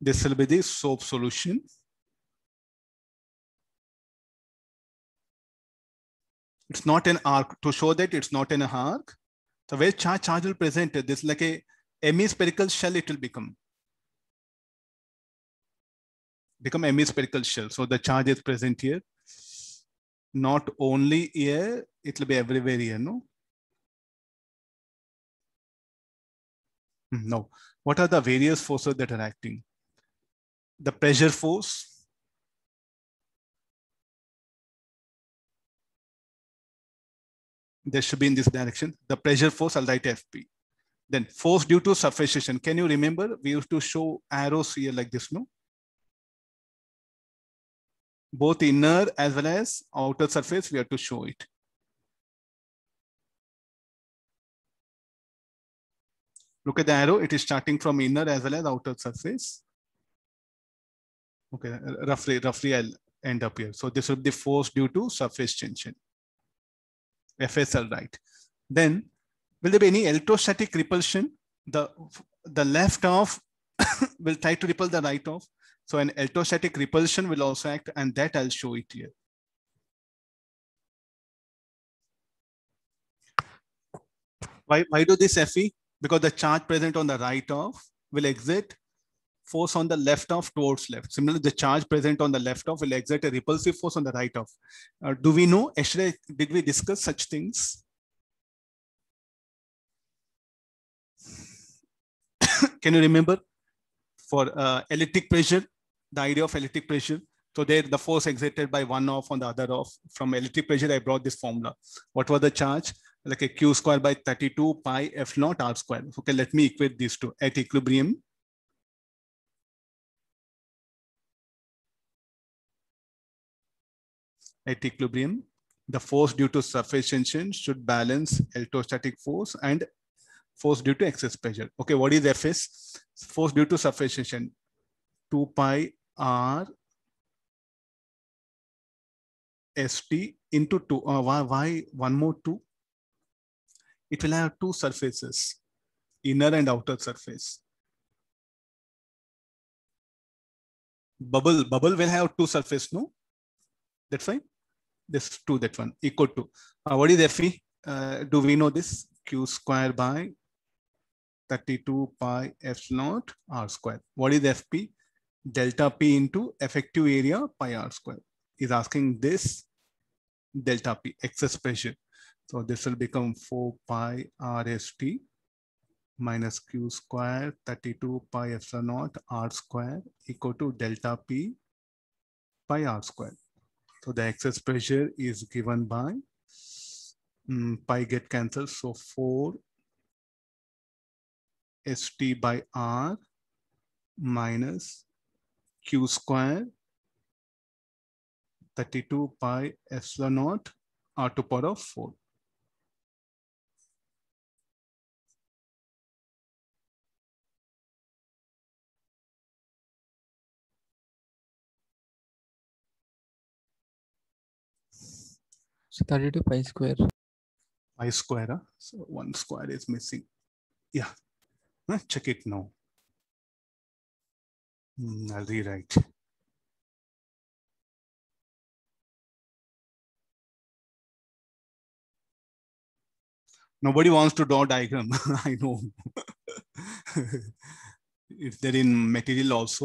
This will be the soap solution. It's not an arc to show that it's not an arc. So where charge charge will present this like a hemispherical shell it will become. Become hemispherical shell. So the charge is present here. Not only here, it will be everywhere here, no? Hmm, no. What are the various forces that are acting? The pressure force, there should be in this direction. The pressure force, I'll write FP. Then force due to suffocation. Can you remember? We used to show arrows here like this, no? Both inner as well as outer surface, we have to show it. Look at the arrow. It is starting from inner as well as outer surface. Okay, roughly, roughly I'll end up here. So this will be the force due to surface tension. FSL, right? Then will there be any electrostatic repulsion? The, the left of will try to repel the right of. So an electrostatic repulsion will also act and that I'll show it here. Why, why do this FE? Because the charge present on the right of will exert force on the left of towards left. Similarly, the charge present on the left of will exert a repulsive force on the right of. Uh, do we know, did we discuss such things? Can you remember for uh, electric pressure, the idea of electric pressure? So there, the force exerted by one off on the other off. From electric pressure, I brought this formula. What was the charge? Like a q square by 32 pi f naught r square. Okay, let me equate these two. At equilibrium, at equilibrium, the force due to surface tension should balance electrostatic force and force due to excess pressure. Okay, what is Fs? Force due to surface tension, 2 pi r st into 2. Uh, why, why one more 2? It will have two surfaces, inner and outer surface. Bubble, bubble will have two surface, no? That's fine this to that one equal to uh, what is Fe? Uh, do we know this? Q square by 32 pi F naught R square. What is FP? Delta P into effective area pi R square is asking this delta P excess pressure. So this will become 4 pi RST minus Q square 32 pi epsilon naught R square equal to delta P pi R square. So the excess pressure is given by um, pi get cancelled. So 4 st by r minus q square 32 pi epsilon naught r to power of 4. So 32 pi square. Pi square. Huh? So one square is missing. Yeah. Huh? Check it now. Mm, I'll rewrite. Nobody wants to draw diagram. I know. if they're in material also.